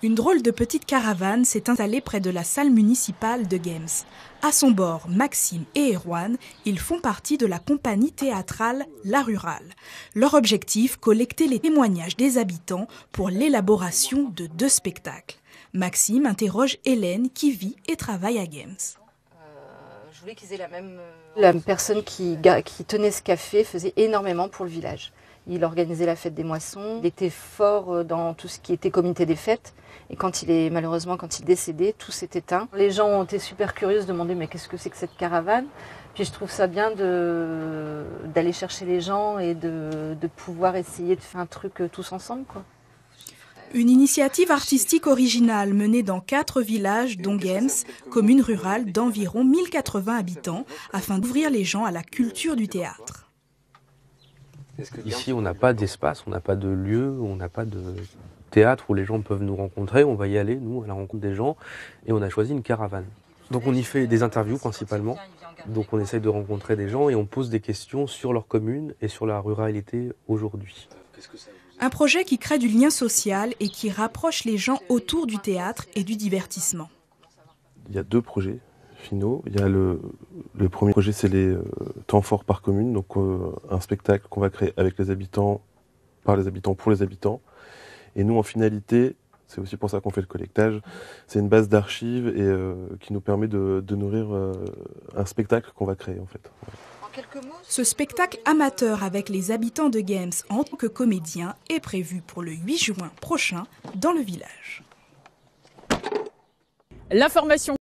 Une drôle de petite caravane s'est installée près de la salle municipale de Games. À son bord, Maxime et Erwan, ils font partie de la compagnie théâtrale La Rurale. Leur objectif, collecter les témoignages des habitants pour l'élaboration de deux spectacles. Maxime interroge Hélène qui vit et travaille à Games. Euh, je voulais qu'ils aient la même... Euh, personne qui tenait ce café faisait énormément pour le village. Il organisait la fête des moissons. Il était fort euh, dans tout ce qui était comité des fêtes. Et quand il est, malheureusement, quand il décédé, tout s'est éteint. Les gens ont été super curieux de demander mais qu'est-ce que c'est que cette caravane? Puis je trouve ça bien d'aller chercher les gens et de, pouvoir essayer de faire un truc euh, tous ensemble. Quoi. Une initiative artistique originale menée dans quatre villages, dont Games, commune rurale d'environ 1080 habitants, afin d'ouvrir les gens à la culture du théâtre. Ici, on n'a pas d'espace, on n'a pas de lieu, on n'a pas de théâtre où les gens peuvent nous rencontrer. On va y aller, nous, à la rencontre des gens, et on a choisi une caravane. Donc on y fait des interviews principalement. Donc on essaye de rencontrer des gens et on pose des questions sur leur commune et sur la ruralité aujourd'hui. Un projet qui crée du lien social et qui rapproche les gens autour du théâtre et du divertissement. Il y a deux projets finaux. Il y a le, premier projet, c'est les euh, temps forts par commune, donc euh, un spectacle qu'on va créer avec les habitants, par les habitants, pour les habitants. Et nous, en finalité, c'est aussi pour ça qu'on fait le collectage, c'est une base d'archives et euh, qui nous permet de, nourrir un spectacle qu'on va créer en fait. Ce spectacle amateur avec les habitants de Games en tant que comédien est prévu pour le 8 juin prochain dans le village. L'information